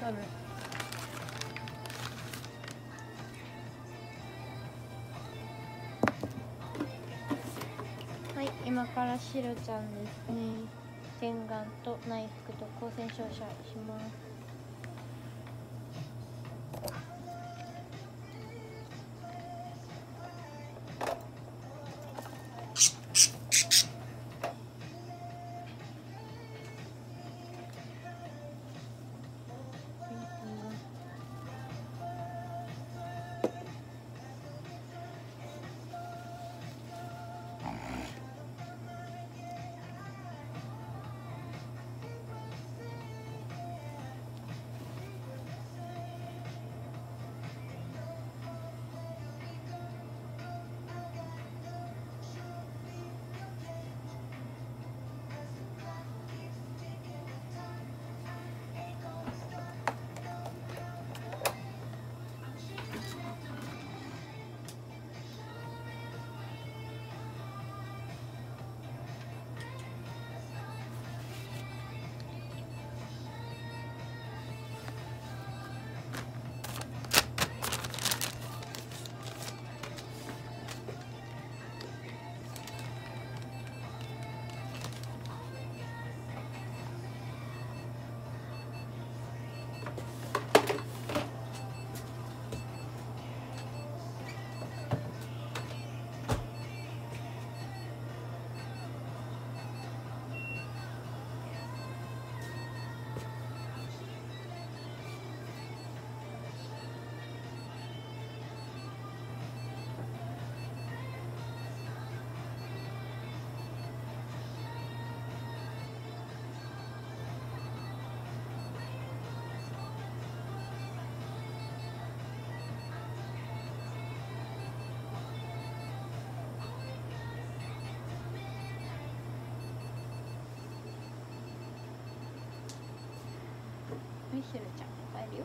多分。はい今からしろちゃんですね。洗顔と内服と光線照射します。はいシロちゃん帰るよ。